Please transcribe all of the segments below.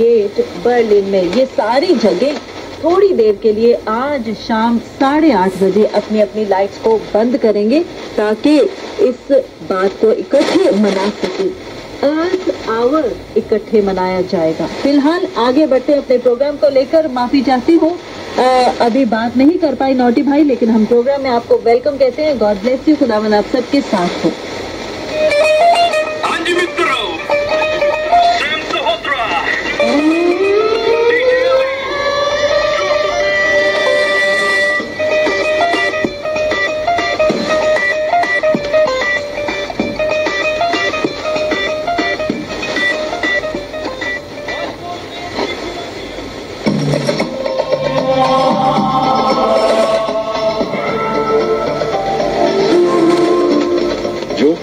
Gate Berlin में। ये सारी जगह थोड़ी देर के लिए आज शाम साढ़े आठ बजे अपनी अपनी लाइट्स को बंद करेंगे ताकि इस बात को इकट्ठे मना सके। अर्थ आवर इकट्ठे मनाया जाएगा। फ़िलहाल आगे बढ़ते अपने प्रोग्राम को लेकर। माफ़ी चाहती हूँ। अभी बात नहीं कर पाई नोटी भाई, लेकिन हम प्रोग्राम में आपको वेलकम कहते हैं। गॉड ब्लेस यू खुदावन आप सबके साथ हो।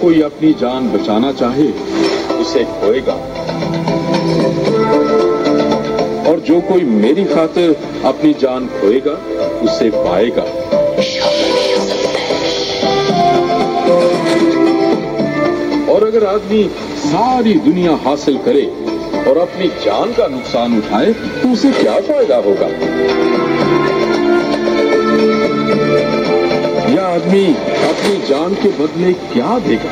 कोई अपनी जान बचाना चाहे, उसे खोएगा। और जो कोई मेरी खातिर अपनी जान खोएगा, उसे पाएगा। और अगर आदमी सारी दुनिया हासिल करे और अपनी जान का नुकसान उठाए तो उसे क्या फ़ायदा होगा? यह आदमी अपनी जान के बदले क्या देगा